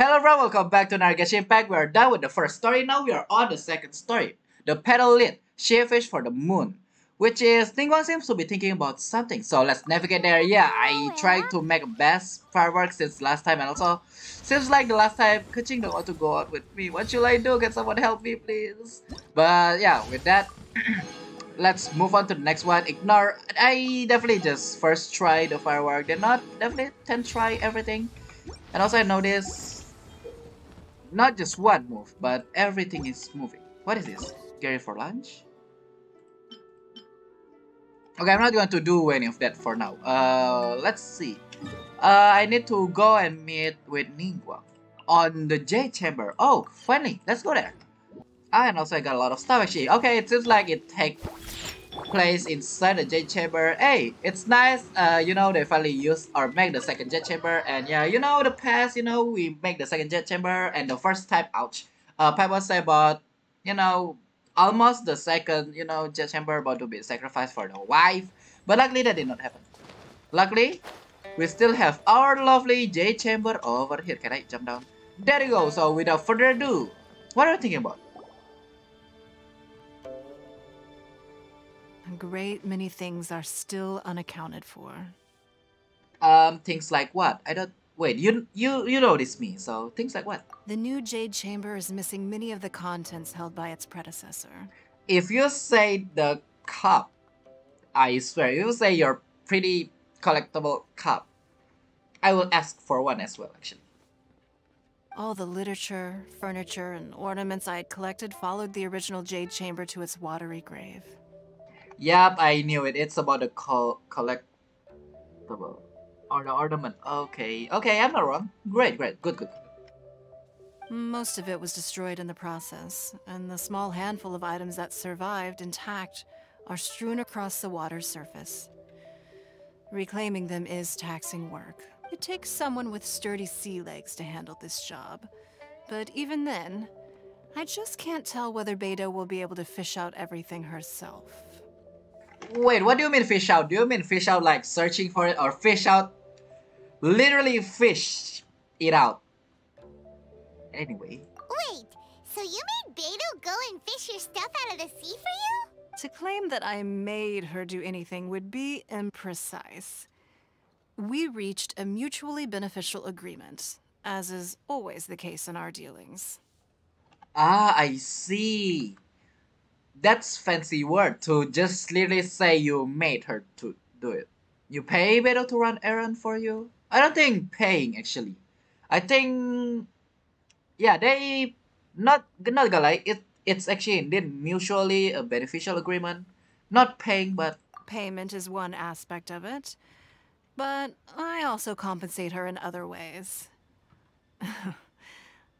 Hello everyone, welcome back to Naruto Impact. We are done with the first story. Now we are on the second story. The petal lit, Ships Fish for the moon. Which is, Ningguang seems to be thinking about something. So let's navigate there. Yeah, I oh, tried to make a best fireworks since last time and also seems like the last time Keqing don't want to go out with me. What should I do? Can someone help me please? But yeah, with that, let's move on to the next one. Ignore, I definitely just first try the firework. Then not definitely 10 try everything. And also I notice not just one move, but everything is moving. What is this? Gary for lunch? Okay, I'm not going to do any of that for now. Uh, let's see. Uh, I need to go and meet with Ningguang on the Jade Chamber. Oh, funny. Let's go there. Ah, and also I got a lot of stuff actually. Okay, it seems like it takes place inside the Jade Chamber. Hey, it's nice. Uh, you know, they finally use or make the second Jade Chamber. And yeah, you know, the past, you know, we make the second Jade Chamber and the first time, ouch. Uh, Papa said about, you know, almost the second, you know, Jade Chamber about to be sacrificed for the wife. But luckily that did not happen. Luckily, we still have our lovely Jade Chamber over here. Can I jump down? There you go. So without further ado, what are you thinking about? A great many things are still unaccounted for. Um, things like what? I don't. Wait, you you you notice me. So things like what? The new Jade Chamber is missing many of the contents held by its predecessor. If you say the cup, I swear, you say your pretty collectible cup, I will ask for one as well. Actually. All the literature, furniture, and ornaments I had collected followed the original Jade Chamber to its watery grave. Yep, I knew it. It's about the co collectible. Or the ornament. Okay. Okay, I'm not wrong. Great, great. Good, good. Most of it was destroyed in the process, and the small handful of items that survived intact are strewn across the water's surface. Reclaiming them is taxing work. It takes someone with sturdy sea legs to handle this job. But even then, I just can't tell whether Beidou will be able to fish out everything herself. Wait, what do you mean fish out? Do you mean fish out like searching for it or fish out literally fish it out? Anyway. Wait, so you made Beidou go and fish your stuff out of the sea for you? To claim that I made her do anything would be imprecise. We reached a mutually beneficial agreement, as is always the case in our dealings. Ah, I see. That's fancy word to just literally say you made her to do it. You pay Beidou to run errand for you? I don't think paying actually. I think yeah, they not not gonna like it. It's actually indeed mutually a beneficial agreement. Not paying, but Payment is one aspect of it, but I also compensate her in other ways.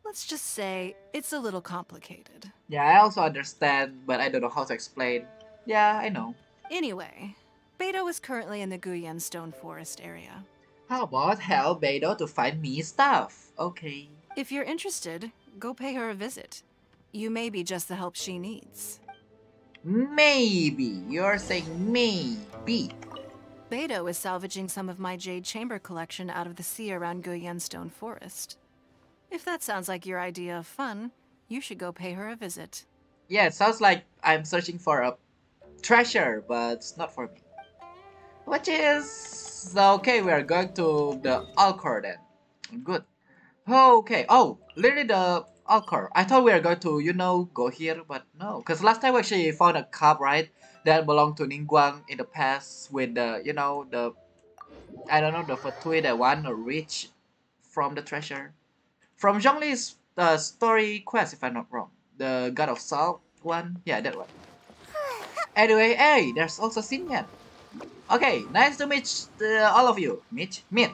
Let's just say it's a little complicated. yeah, I also understand, but I don't know how to explain. Yeah, I know. Anyway, Beidou is currently in the Guyun Stone Forest area. How about help Beidou to find me stuff? Okay. If you're interested, go pay her a visit. You may be just the help she needs. Maybe. You're saying maybe. Beidou is salvaging some of my Jade Chamber collection out of the sea around Guyun Stone Forest. If that sounds like your idea of fun, you should go pay her a visit. Yeah, it sounds like I'm searching for a treasure, but it's not for me. Which is... Okay, we are going to the Alcor then. Good. Okay. Oh, literally the Alcor. I thought we were going to, you know, go here, but no. Because last time we actually found a cup, right? That belonged to Ningguang in the past with the, you know, the... I don't know, the Fatui that one reach from the treasure. From Zhongli's uh, story quest, if I'm not wrong. The God of Salt one. Yeah, that one. Anyway, hey, there's also Xinyan. Okay, nice to meet uh, all of you. Meet, meet.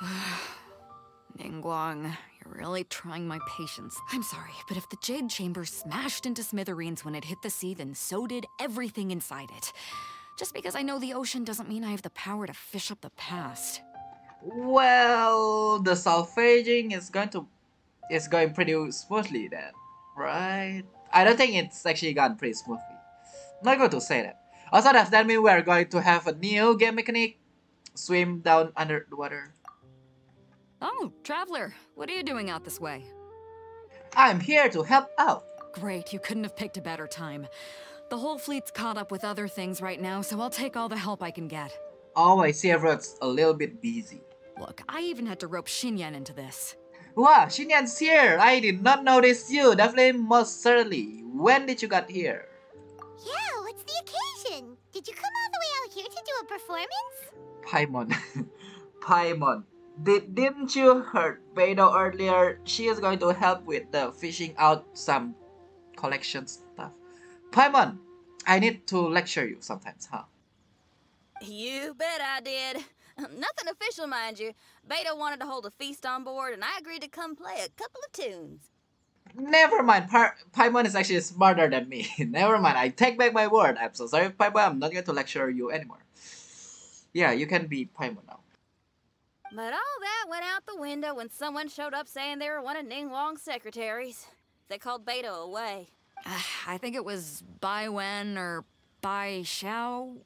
Ningguang, you're really trying my patience. I'm sorry, but if the Jade Chamber smashed into smithereens when it hit the sea, then so did everything inside it. Just because I know the ocean doesn't mean I have the power to fish up the past. Well, the salvaging is going to is going pretty smoothly then, right? I don't think it's actually gone pretty smoothly. Not going to say that. Also, does that mean we're going to have a new game mechanic? Swim down under the water? Oh, Traveler, what are you doing out this way? I'm here to help out. Great, you couldn't have picked a better time. The whole fleet's caught up with other things right now, so I'll take all the help I can get. Oh, I see everyone's a little bit busy. Look, I even had to rope Xinyan into this. Wow, Xinyan's here! I did not notice you, definitely most certainly. When did you get here? Yeah, what's the occasion? Did you come all the way out here to do a performance? Paimon. Paimon. Did, didn't you heard Beidou earlier? She is going to help with the fishing out some collection stuff. Paimon, I need to lecture you sometimes, huh? You bet I did. Nothing official, mind you. Beidou wanted to hold a feast on board, and I agreed to come play a couple of tunes. Never mind, Par Paimon is actually smarter than me. Never mind, I take back my word. I'm so sorry, Paimon. I'm not going to lecture you anymore. Yeah, you can be Paimon now. But all that went out the window when someone showed up saying they were one of Ningguang's secretaries. They called Beidou away. Uh, I think it was Bai Wen or Bai Xiao.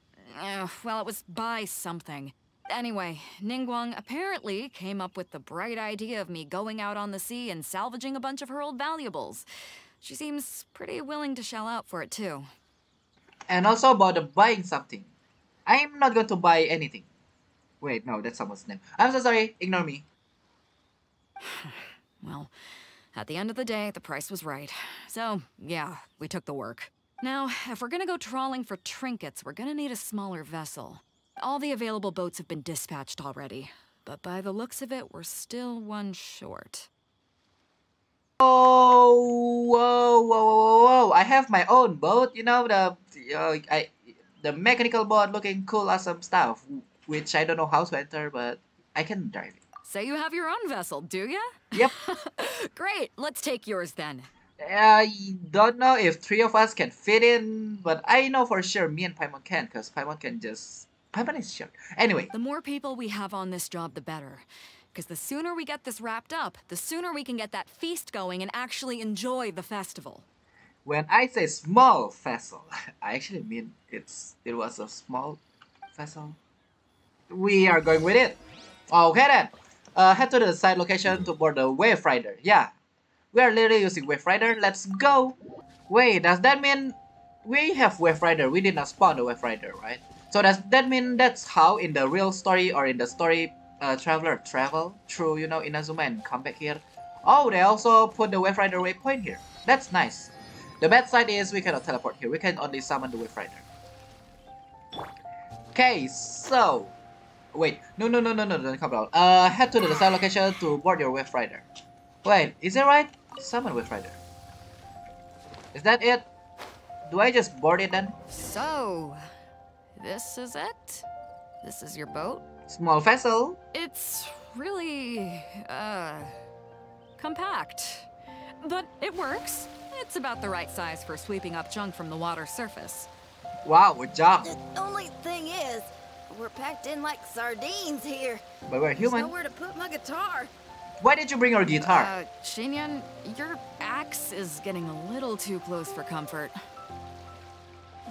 Uh, well, it was Bai something. Anyway, Ningguang apparently came up with the bright idea of me going out on the sea and salvaging a bunch of her old valuables. She seems pretty willing to shell out for it too. And also about the buying something. I'm not going to buy anything. Wait, no, that's someone's name. I'm so sorry, ignore me. well, at the end of the day, the price was right. So, yeah, we took the work. Now, if we're gonna go trawling for trinkets, we're gonna need a smaller vessel. All the available boats have been dispatched already, but by the looks of it, we're still one short. Oh, whoa, whoa, whoa, whoa! I have my own boat. You know the, uh, I, the mechanical boat, looking cool, awesome stuff, which I don't know how to enter, but I can drive it. So you have your own vessel, do ya? Yep. Great. Let's take yours then. I don't know if three of us can fit in, but I know for sure me and Paimon can, because Paimon can just... Anyway. The more people we have on this job, the better. Because the sooner we get this wrapped up, the sooner we can get that feast going and actually enjoy the festival. When I say small vessel, I actually mean it's it was a small vessel. We are going with it. Okay then. Uh, head to the side location to board the Wave Rider. Yeah, we are literally using Wave Rider. Let's go. Wait, does that mean we have Wave Rider? We did not spawn the Wave Rider, right? So does that mean that's how in the real story or in the story uh, Traveler travel through, you know, Inazuma and come back here? Oh, they also put the Wave Rider waypoint here. That's nice. The bad side is we cannot teleport here. We can only summon the Wave Rider. Okay, so... Wait, no, no, no, no, no, don't come down. Uh, head to the side location to board your Wave Rider. Wait, is it right? Summon Wave Rider. Is that it? Do I just board it then? So, this is it? This is your boat? Small vessel. It's really, uh, compact. But it works. It's about the right size for sweeping up junk from the water surface. Wow, good job. The only thing is, we're packed in like sardines here. But we're human. There's nowhere to put my guitar. Why did you bring your guitar? Uh, Xinyan, your axe is getting a little too close for comfort.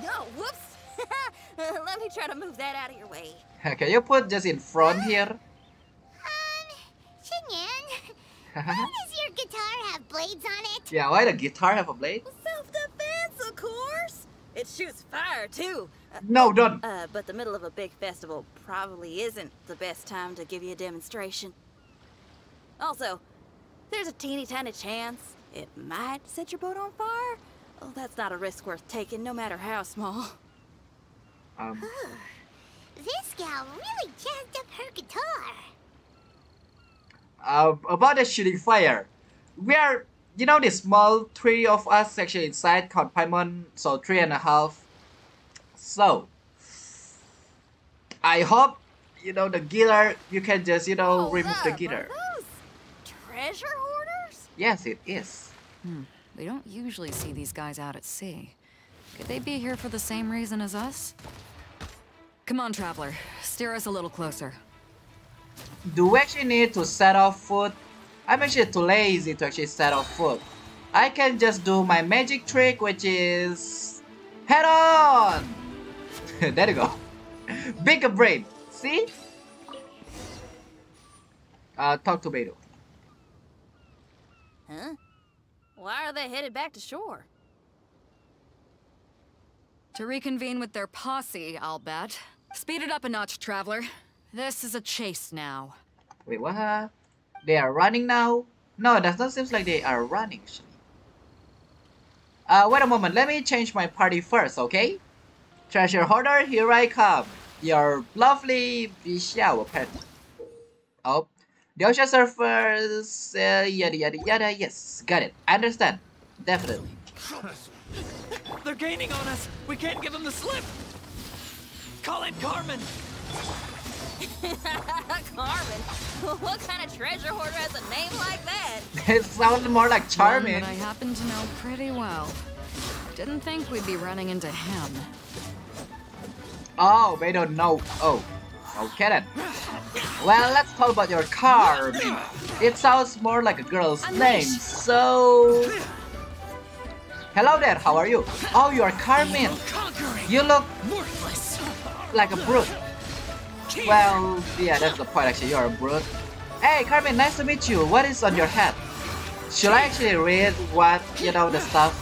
No, whoops. Let me try to move that out of your way. Can you put just in front here? Um, Xinyan, why does your guitar have blades on it? yeah, why the guitar have a blade? Self-defense, of course. It shoots fire, too. Uh, No, don't. Uh, but the middle of a big festival probably isn't the best time to give you a demonstration. Also, there's a teeny tiny chance it might set your boat on fire. Oh, that's not a risk worth taking, no matter how small. Um, This gal really jazzed up her guitar. uh, about the shooting fire. We are, you know, the small three of us actually inside called Paimon, so three and a half. So, I hope, you know, the guitar, you can just, you know, Hold remove the up, are guitar. those treasure hoarders? Yes, it is. Hmm. We don't usually see these guys out at sea. Could they be here for the same reason as us? Come on, Traveler. Steer us a little closer. Do we actually need to set off foot? I'm actually too lazy to actually set off foot. I can just do my magic trick, which is... Head on! there you go. Big Bigger brain. See? Uh, talk to Beidou. Huh? Why are they headed back to shore? To reconvene with their posse, I'll bet. Speed it up a notch, Traveler. This is a chase now. Wait, what? They are running now? No, it does not seem like they are running. actually. Uh, wait a moment. Let me change my party first, okay? Treasure Hoarder, here I come. Your lovely Xiao apparently. Oh, the ocean surfers, uh, yada yada yada. Yes, got it. I understand. Definitely. They're gaining on us. We can't give them the slip. Call it Carmen. Carmen? What kind of treasure hoarder has a name like that? it sounds more like One Charmin. that I happen to know pretty well. Didn't think we'd be running into him. Oh, they don't know. Oh, okay then. Well, let's talk about your car. It sounds more like a girl's name, so... Hello there, how are you? Oh, you are Carmen. You look Worthless. Like a brute. Well, yeah, that's the point actually, you're a brute. Hey, Carmen, nice to meet you. What is on your head? Should I actually read what, you know, the stuff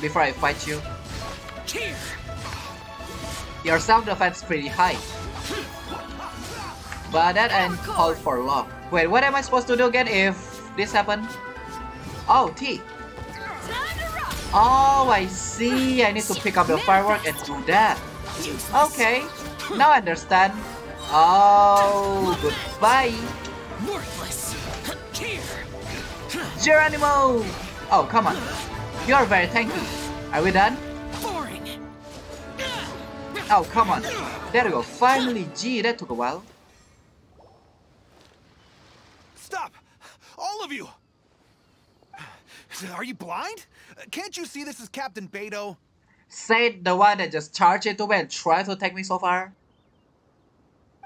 before I fight you? Your self-defense pretty high. But that ain't called for law. Wait, what am I supposed to do again if this happened? Oh, T. Oh, I see. I need to pick up the firework and do that. Okay, now I understand. Oh, goodbye. Worthless. Geronimo! Oh, come on. You're very tanky. Are we done? Oh, come on. There we go. Finally, gee, that took a while. Stop! All of you! Are you blind? Can't you see this is Captain Beidou? Say the one that just charged into me and tried to take me so far.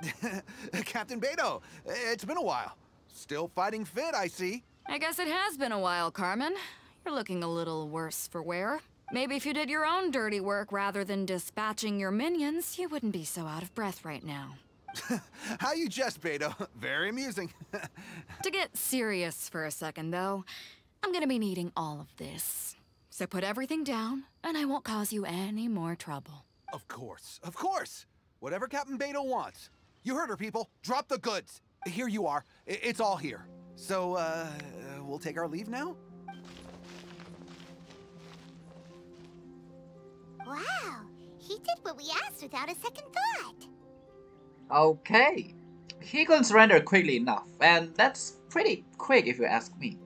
Captain Beidou, it's been a while. Still fighting fit, I see. I guess it has been a while, Carmen. You're looking a little worse for wear. Maybe if you did your own dirty work rather than dispatching your minions, you wouldn't be so out of breath right now. How you jest, Beidou? Very amusing. To get serious for a second, though, I'm gonna be needing all of this. So put everything down, and I won't cause you any more trouble. of course, of course. Whatever Captain Beidou wants. You heard her, people. Drop the goods. Here you are. It's all here. So, uh, we'll take our leave now? Wow, he did what we asked without a second thought. Okay. He couldn't surrender quickly enough, and that's pretty quick if you ask me.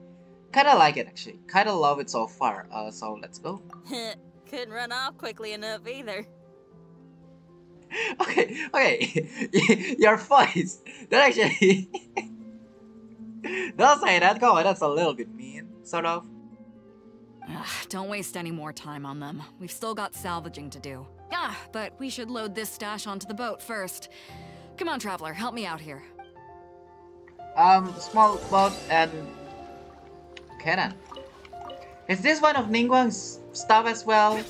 Kinda like it actually. Kinda love it so far. Uh, so let's go. Couldn't run off quickly enough either. Okay, okay. Your voice. That actually. Don't say that. Come on, that's a little bit mean, sort of. Ugh, don't waste any more time on them. We've still got salvaging to do. Ah, but we should load this stash onto the boat first. Come on, Traveler, help me out here. Um, small boat and cannon. Is this one of Ningguang's stuff as well?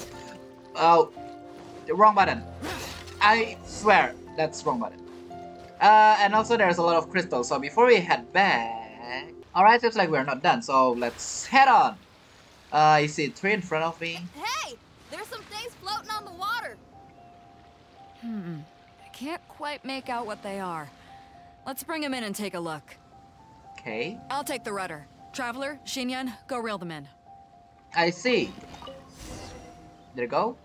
Oh, the wrong button. I swear that's wrong button. Uh, and also there's a lot of crystals. So before we head back, all right, looks like we're not done. So let's head on. Uh, I see three in front of me. Hey! There's some things floating on the water. Hmm. I can't quite make out what they are. Let's bring them in and take a look. Okay, I'll take the rudder. Traveler, Xinyan, go reel them in. I see. There you go.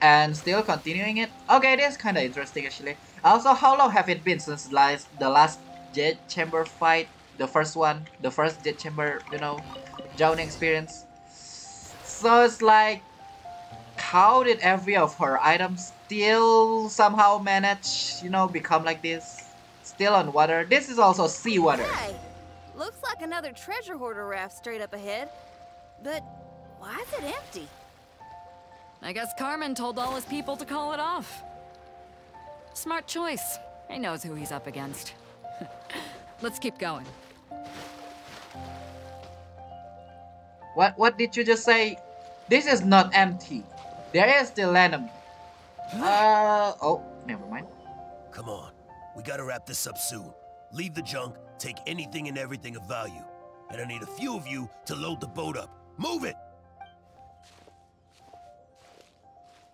And still continuing it. Okay, this is kind of interesting actually. Also, how long have it been since last the last Jade Chamber fight? The first one, the first Jade Chamber, you know, drowning experience. So it's like, how did every of her items still somehow manage, you know, become like this? Still on water. This is also seawater. Looks like another treasure hoarder raft straight up ahead. But why is it empty? I guess Carmen told all his people to call it off. Smart choice. He knows who he's up against. Let's keep going. What what did you just say? This is not empty. There is still enemy. Uh oh, never mind. Come on. We gotta wrap this up soon. Leave the junk, take anything and everything of value. And I need a few of you to load the boat up. Move it!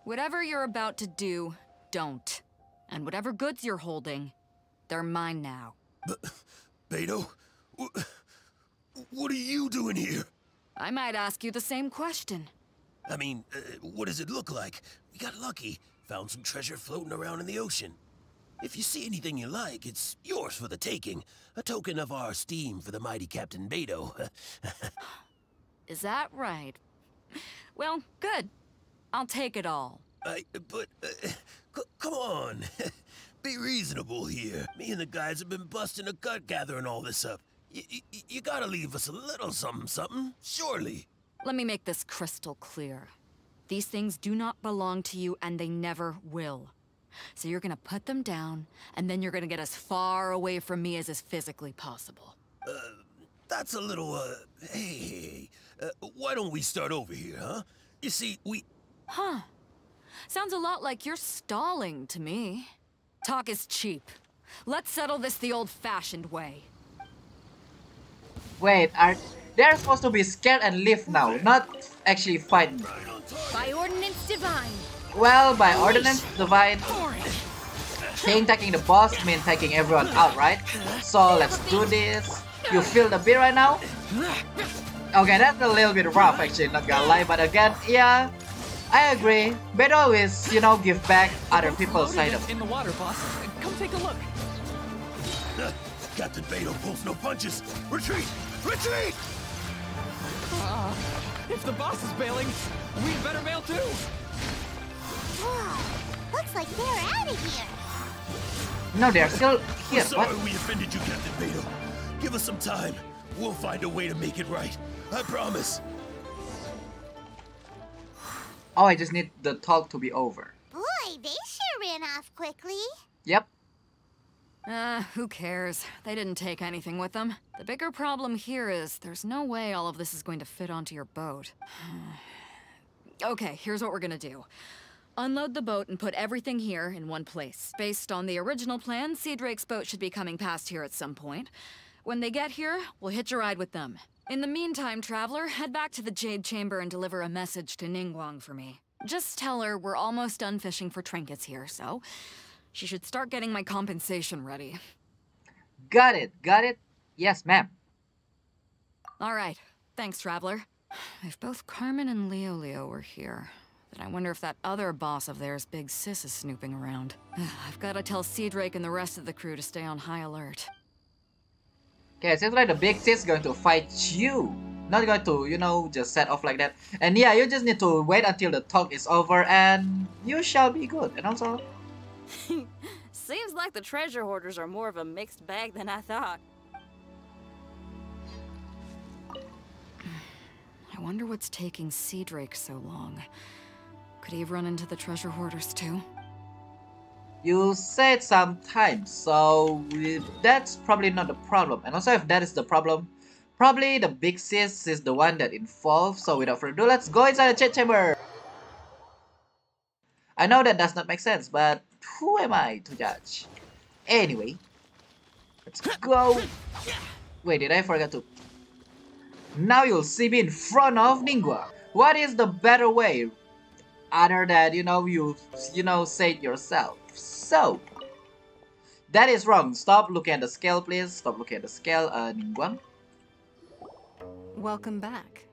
Whatever you're about to do, don't. And whatever goods you're holding, they're mine now. But, Beidou, wh- what are you doing here? I might ask you the same question. I mean, uh, what does it look like? We got lucky, found some treasure floating around in the ocean. If you see anything you like, it's yours for the taking. A token of our esteem for the mighty Captain Beidou. Is that right? Well, good. I'll take it all. I, but, uh, come on. Be reasonable here. Me and the guys have been busting a gut gathering all this up. Y- you gotta leave us a little something, something, surely. Let me make this crystal clear. These things do not belong to you, and they never will. So you're gonna put them down, and then you're gonna get as far away from me as is physically possible. Uh, That's a little, uh, hey, hey, hey. Uh, why don't we start over here, huh? You see, we, Huh. Sounds a lot like you're stalling to me. Talk is cheap. Let's settle this the old-fashioned way. Wait, are they're supposed to be scared and leave now, not actually fight me. By ordinance divine. Well, by ordinance divine, King taking the boss means taking everyone out, right? So let's do this. You feel the beat right now? Okay, that's a little bit rough actually, not gonna lie, but again, yeah, I agree. Beidou is, you know, give back other people's Floating items. in the water, boss. Come take a look. Captain Beidou pulls no punches. Retreat! Retreat! Uh, if the boss is bailing, we'd better bail too. Whoa, looks like they're out of here. No, they're still We're here. sorry What? we offended you, Captain Beidou. Give us some time. We'll find a way to make it right. I promise. Oh, I just need the talk to be over. Boy, they sure ran off quickly. Yep. Uh, who cares? They didn't take anything with them. The bigger problem here is there's no way all of this is going to fit onto your boat. okay, here's what we're gonna do. Unload the boat and put everything here in one place. Based on the original plan, Sea Drake's boat should be coming past here at some point. When they get here, we'll hitch a ride with them. In the meantime, Traveler, head back to the Jade Chamber and deliver a message to Ningguang for me. Just tell her we're almost done fishing for trinkets here, so she should start getting my compensation ready. Got it. Got it. Yes, ma'am. All right. Thanks, Traveler. If both Carmen and Leo Leo were here, then I wonder if that other boss of theirs, Big Sis, is snooping around. I've got to tell Sea Drake and the rest of the crew to stay on high alert. Okay, it seems like the big sis is going to fight you. Not going to, you know, just set off like that. And yeah, you just need to wait until the talk is over and you shall be good. And also, Seems like the treasure hoarders are more of a mixed bag than I thought. I wonder what's taking Sea Drake so long. Could he have run into the treasure hoarders too? you said sometimes, so that's probably not the problem. And also, if that is the problem, probably the big sis is the one that involved. So without further ado, let's go inside the chat chamber. I know that does not make sense, but who am I to judge? Anyway, let's go. Wait, did I forget to? Now you'll see me in front of Ningguang. What is the better way? Other than you know you you know say it yourself. So that is wrong. Stop looking at the scale, please. Stop looking at the scale, uh, Ningguang. Welcome back.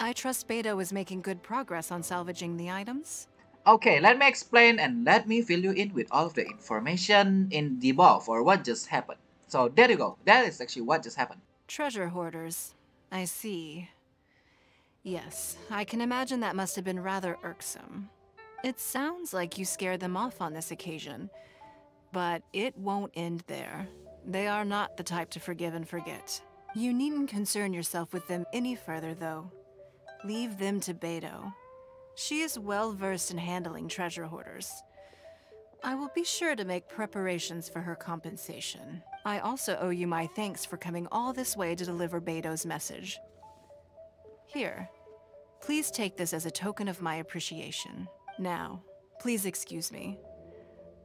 I trust Beidou is making good progress on salvaging the items. Okay, let me explain and let me fill you in with all of the information in the above or what just happened. So there you go. That is actually what just happened. Treasure hoarders. I see. Yes, I can imagine that must have been rather irksome. It sounds like you scared them off on this occasion, but it won't end there. They are not the type to forgive and forget. You needn't concern yourself with them any further, though. Leave them to Beidou. She is well versed in handling treasure hoarders. I will be sure to make preparations for her compensation. I also owe you my thanks for coming all this way to deliver Beidou's message. Here, please take this as a token of my appreciation. Now, please excuse me.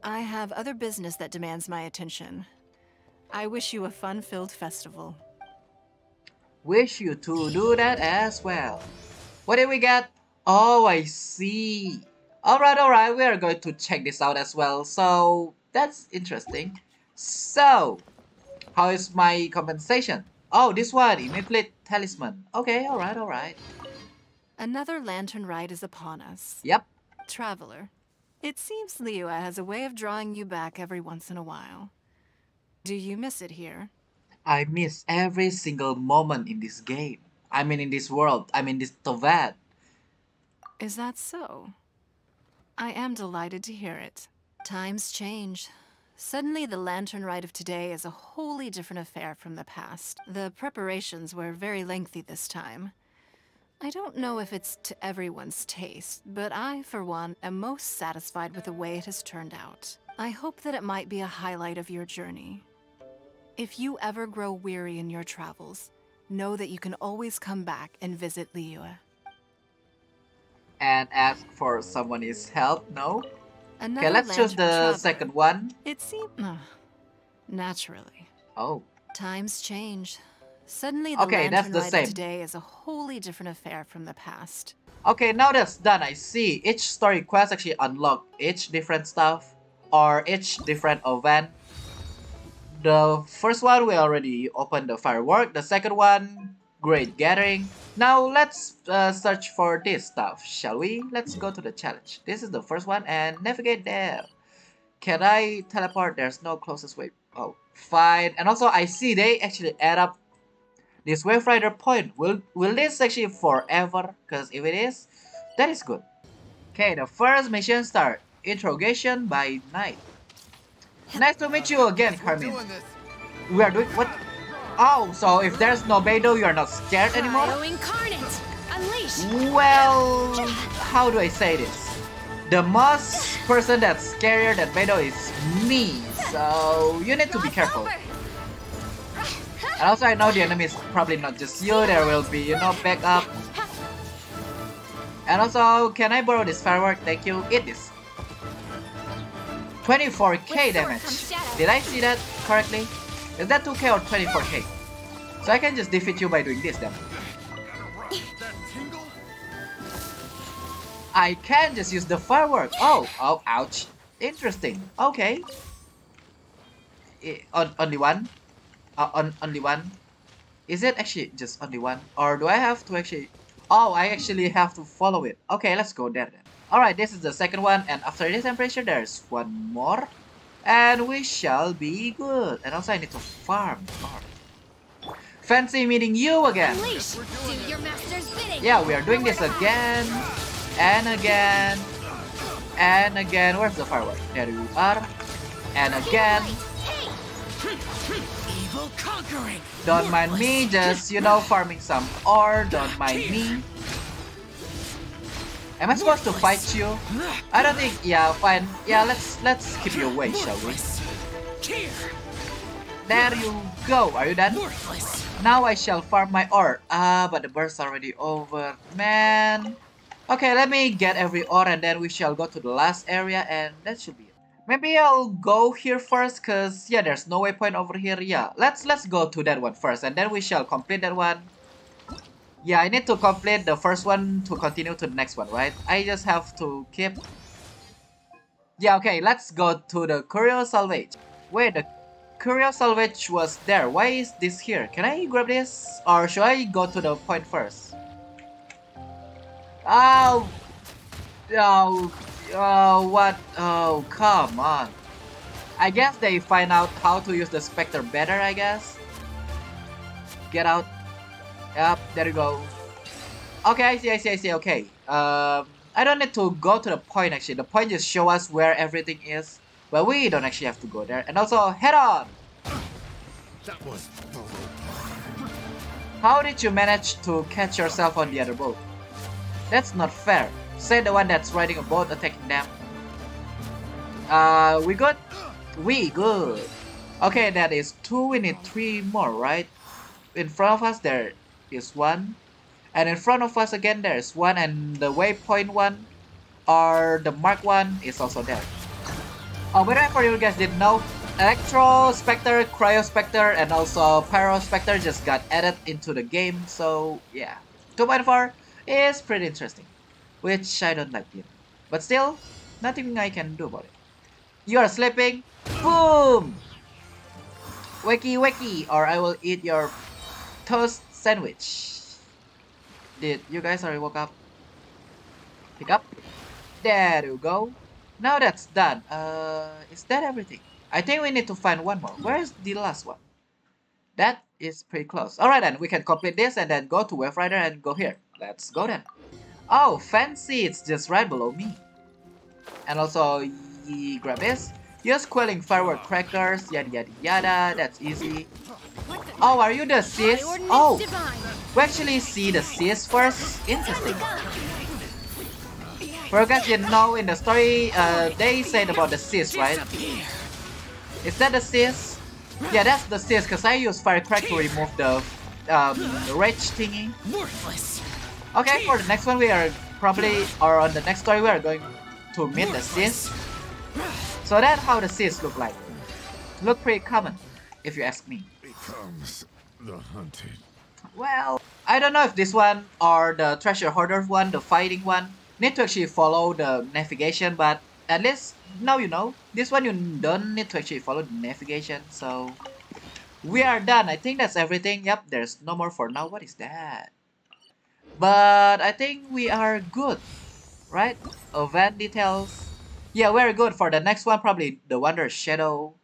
I have other business that demands my attention. I wish you a fun-filled festival. Wish you to do that as well. What did we get? Oh, I see. Alright, alright, we are going to check this out as well. So, that's interesting. So, how is my compensation? Oh, this one, Immediate Talisman. Okay, alright, alright. Another Lantern Rite is upon us. Yep. Traveler, it seems Liyue has a way of drawing you back every once in a while. Do you miss it here? I miss every single moment in this game. I mean in this world. I mean this Teyvat. Is that so? I am delighted to hear it. Times change. Suddenly, the Lantern Rite of today is a wholly different affair from the past. The preparations were very lengthy this time. I don't know if it's to everyone's taste, but I, for one, am most satisfied with the way it has turned out. I hope that it might be a highlight of your journey. If you ever grow weary in your travels, know that you can always come back and visit Liyue. And ask for someone's help, no? Another Okay, let's choose the traveler. second one. It seems... Uh, naturally. Oh. Times change. Suddenly, the Okay, that's the same. today is a wholly different affair from the past. Okay, now that's done, I see. Each story quest actually unlock each different stuff or each different event. The first one we already opened the firework. The second one, great gathering. Now let's uh, search for this stuff, shall we? Let's go to the challenge. This is the first one and navigate there. Can I teleport? There's no closest way. Oh, fine. And also I see they actually add up this Wave Rider point. Will will this actually forever? Because if it is, that is good. Okay, the first mission start. Interrogation by night. Nice to meet you again, Carmen. We are doing what? Oh, so if there's no Beidou, you're not scared anymore? Well, how do I say this? The most person that's scarier than Beidou is me, so you need to be careful. And also I know the enemy is probably not just you, there will be, you know, backup. And also, can I borrow this firework? Thank you. Eat this. 24k damage. Did I see that correctly? Is that 2k or 24k? So I can just defeat you by doing this then. I can just use the firework. Oh, oh, ouch. Interesting. Okay. I- on, only one? Uh, on only one? Is it actually just only one? Or do I have to actually... Oh, I actually have to follow it. Okay, let's go there then. Alright, this is the second one. And after this, I'm pretty sure there's one more. And we shall be good. And also I need to farm. farm. Fancy meeting you again. Unleash! Do your master's bidding! Yeah, we are doing this again and again and again. Where's the firework? There you are. And again. Evil conquering! Don't mind me, just you know, farming some ore. Don't mind me. Am I supposed to fight you? I don't think. Yeah, fine. Yeah, let's let's keep you away, shall we? There you go. Are you done? Now I shall farm my ore. Ah, but the burst's already over. Man. Okay, let me get every ore and then we shall go to the last area and that should be it. Maybe I'll go here first cause yeah, there's no waypoint over here. Yeah, let's let's go to that one first and then we shall complete that one. Yeah, I need to complete the first one to continue to the next one, right? I just have to keep... Yeah, okay, let's go to the Curio Salvage. Wait, the Curio Salvage was there. Why is this here? Can I grab this? Or should I go to the point first? Oh! Oh! Oh, what? Oh, come on. I guess they find out how to use the Spectre better, I guess. Get out. Yep, there you go. Okay, I see, I see, I see, okay. Um, I don't need to go to the point actually. The point just show us where everything is. But we don't actually have to go there. And also, head on! That was How did you manage to catch yourself on the other boat? That's not fair. Say the one that's riding a boat attacking them. Uh, we good? We good. Okay, that is two. We need three more, right? In front of us there is one. And in front of us again there is one. And the waypoint one or the mark one is also there. Oh, but I for you guys didn't know, Electro Spectre, Cryo Spectre, and also Pyro Spectre just got added into the game, so yeah. 2.4 is pretty interesting, which I don't like it. But still, nothing I can do about it. You are sleeping, boom! Wakey wakey, or I will eat your toast sandwich. Did you guys already woke up? Pick up. There you go. Now that's done. Uh, is that everything? I think we need to find one more. Where is the last one? That is pretty close. Alright then, we can complete this and then go to Wave Rider and go here. Let's go then. Oh, fancy, it's just right below me. And also, grab this. Use quelling firework crackers, yada yada yada, that's easy. Oh, are you the sis? Oh, we actually see the sis first? Interesting. For you know, in the story, uh, they said about the sis, right? Is that the sis? Yeah, that's the sis, because I use firecrack to remove the um, rage thingy. Okay, for the next one, we are probably, or on the next story, we are going to meet the sis. So that's how the sis look like. Look pretty common, if you ask me. Becomes the hunted. Well, I don't know if this one or the treasure hoarder one, the fighting one, need to actually follow the navigation, but at least now you know. This one you don't need to actually follow the navigation, so we are done. I think that's everything. Yep, there's no more for now. What is that? But I think we are good, right? Event details. Yeah, very good. For the next one, probably the Wonder Shadow.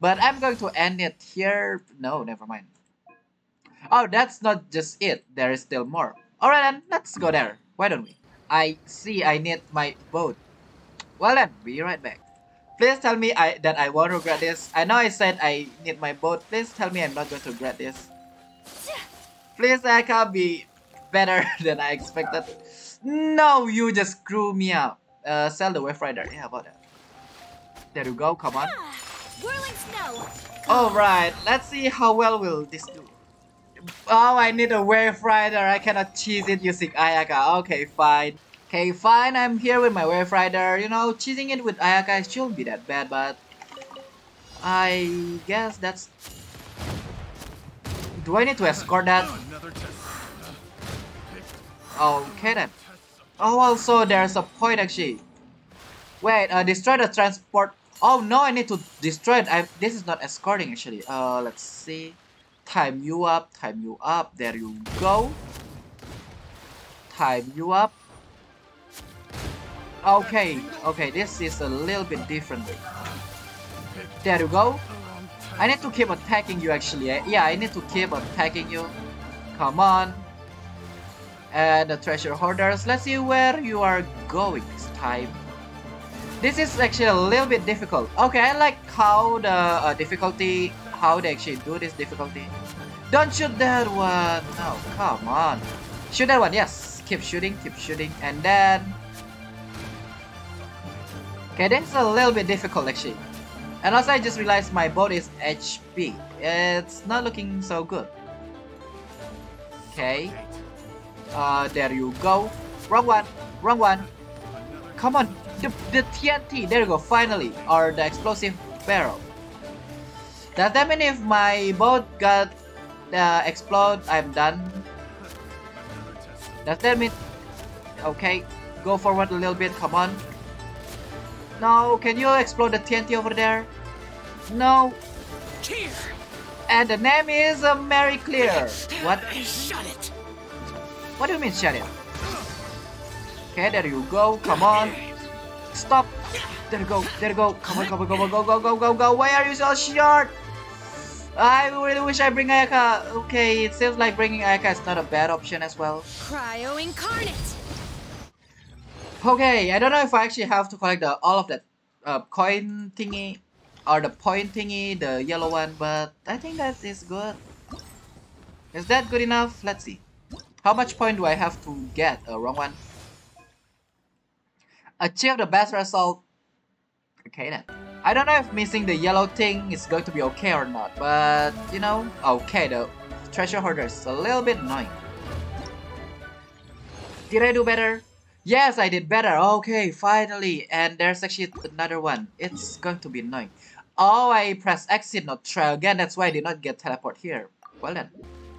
But I'm going to end it here. No, never mind. Oh, that's not just it. There is still more. Alright then, let's go there. Why don't we? I see I need my boat. Well then, be right back. Please tell me I that I won't regret this. I know I said I need my boat. Please tell me I'm not going to regret this. Please, I can't be better than I expected. No, you just screw me up. Uh, sell the Wave Rider. Yeah, about that. There you go, come on. Whirling snow. Alright, let's see how well will this do. Oh, I need a Wave Rider. I cannot cheese it using Ayaka. Okay, fine. Okay, fine. I'm here with my Wave Rider. You know, cheesing it with Ayaka shouldn't be that bad, but... I guess that's... Do I need to escort that? Okay then. Oh, also there's a point actually. Wait, uh, destroy the transport. Oh no, I need to destroy it. I, this is not escorting actually. Uh, let's see. Time you up, time you up. There you go. Time you up. Okay, okay, this is a little bit different. There you go. I need to keep attacking you actually. Yeah, I need to keep attacking you. Come on. And the treasure hoarders. Let's see where you are going this time. This is actually a little bit difficult. Okay, I like how the uh, difficulty, how they actually do this difficulty. Don't shoot that one. No, come on. Shoot that one. Yes. Keep shooting, keep shooting. And then... Okay, this is a little bit difficult actually. And also I just realized my boat is HP. It's not looking so good. Okay. Uh, there you go. Wrong one. Wrong one. Come on. The, the TNT. There you go. Finally. Or the explosive barrel. Does that mean if my boat got uh, explode, I'm done? Does that mean... Okay. Go forward a little bit. Come on. No. Can you explode the TNT over there? No. Here! And the name is uh, Mary Clear. What? Shut it! What do you mean shut it? Okay, there you go. Come on. Stop. There you go. There you go. Come on, come on, come on, go, go, go, go, go. Why are you so short? I really wish I bring Ayaka. Okay, it seems like bringing Ayaka is not a bad option as well. Cryo incarnate. Okay, I don't know if I actually have to collect the all of that uh, coin thingy or the point thingy, the yellow one, but I think that is good. Is that good enough? Let's see. How much point do I have to get? A uh, wrong one. Achieve the best result. Okay then. I don't know if missing the yellow thing is going to be okay or not, but you know, okay the treasure hoarder is a little bit annoying. Did I do better? Yes, I did better. Okay, finally. And there's actually another one. It's going to be annoying. Oh, I pressed exit, not try again. That's why I did not get teleport here. Well then.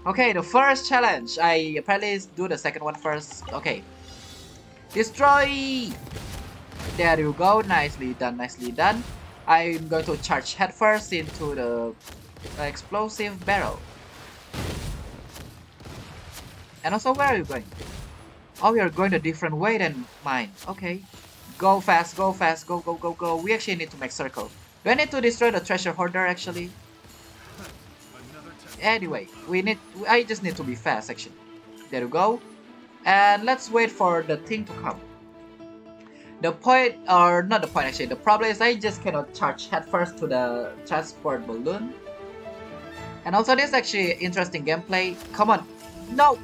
Okay, the first challenge. I apparently do the second one first. Okay. Destroy! There you go. Nicely done, nicely done. I'm going to charge headfirst into the explosive barrel. And also, where are you going? Oh, you're going a different way than mine. Okay. Go fast, go fast, go, go, go, go. We actually need to make circle. Do I need to destroy the treasure hoarder actually? Anyway, we need. I just need to be fast actually. There you go. And let's wait for the thing to come. The point, or not the point actually, the problem is I just cannot charge headfirst to the transport balloon. And also this actually interesting gameplay. Come on. No!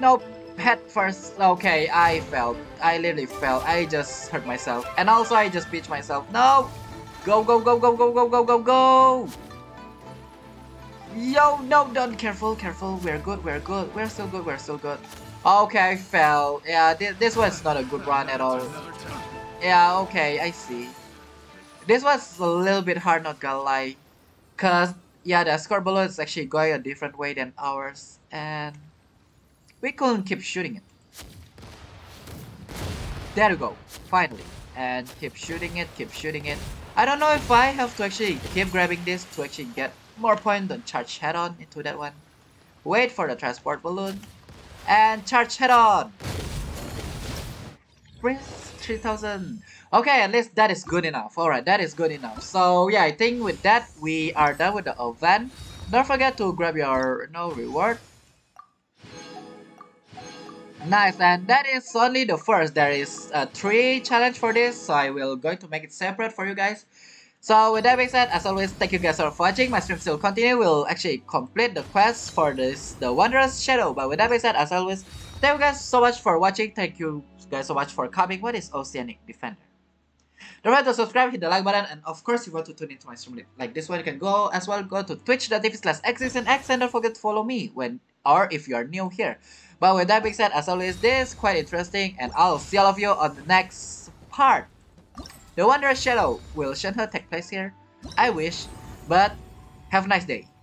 Nope. Head first. Okay, I fell. I literally fell. I just hurt myself. And also I just beat myself. No! Go, go, go, go, go, go, go, go, go! Yo, no, don't. Careful, careful. We're good, we're good. We're still good, we're still good. Okay, fell. Yeah, th this was not a good run at all. Yeah, okay, I see. This was a little bit hard, not gonna lie. Cause, yeah, the score below is actually going a different way than ours. And we couldn't keep shooting it. There we go, finally. And keep shooting it, keep shooting it. I don't know if I have to actually keep grabbing this to actually get more points than charge head-on into that one. Wait for the transport balloon. And charge head-on! Prince 3000. Okay, at least that is good enough. Alright, that is good enough. So yeah, I think with that, we are done with the event. Don't forget to grab your no reward. Nice, and that is only the first. There is a three challenge for this, so I will going to make it separate for you guys. So with that being said, as always, thank you guys for watching. My stream still continue. We'll actually complete the quest for this, the Wondrous Shadow. But with that being said, as always, thank you guys so much for watching. Thank you guys so much for coming. What is Oceanic Defender? Don't forget to subscribe, hit the like button, and of course, if you want to tune into my stream like this one, you can go as well. Go to twitch.tv slash and X, and don't forget to follow me when or if you are new here. But with that being said, as always, this is quite interesting, and I'll see all of you on the next part. The Wondrous Shadow. Will Shenhe take place here? I wish, but have a nice day.